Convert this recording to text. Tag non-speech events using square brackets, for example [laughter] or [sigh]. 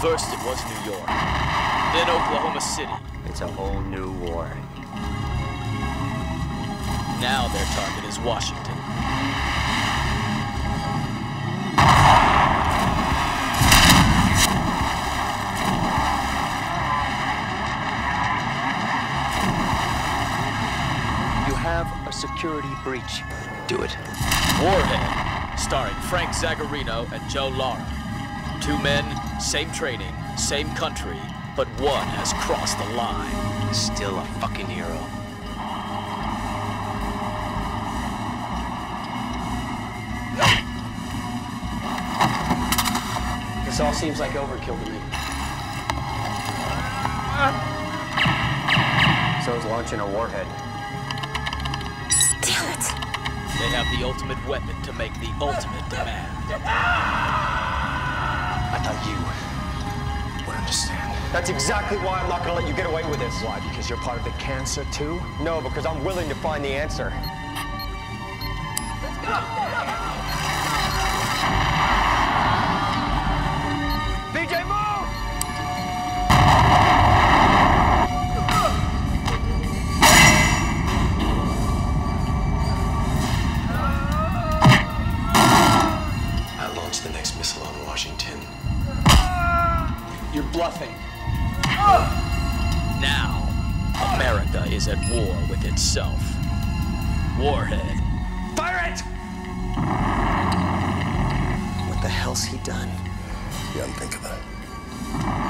First it was New York, then Oklahoma City. It's a whole new war. Now their target is Washington. You have a security breach. Do it. Warhead, starring Frank Zagarino and Joe Lara. Two men, same training, same country, but one has crossed the line. Still a fucking hero. [laughs] This all seems like overkill to me. So is launching a warhead. Damn it! They have the ultimate weapon to make the ultimate demand. That's exactly why I'm not gonna let you get away with this. Why? Because you're part of the cancer too? No, because I'm willing to find the answer. BJ, move! I launched the next missile on Washington. You're bluffing. Now, America is at war with itself. Warhead, Fire it! What the hell's he done? The unthinkable.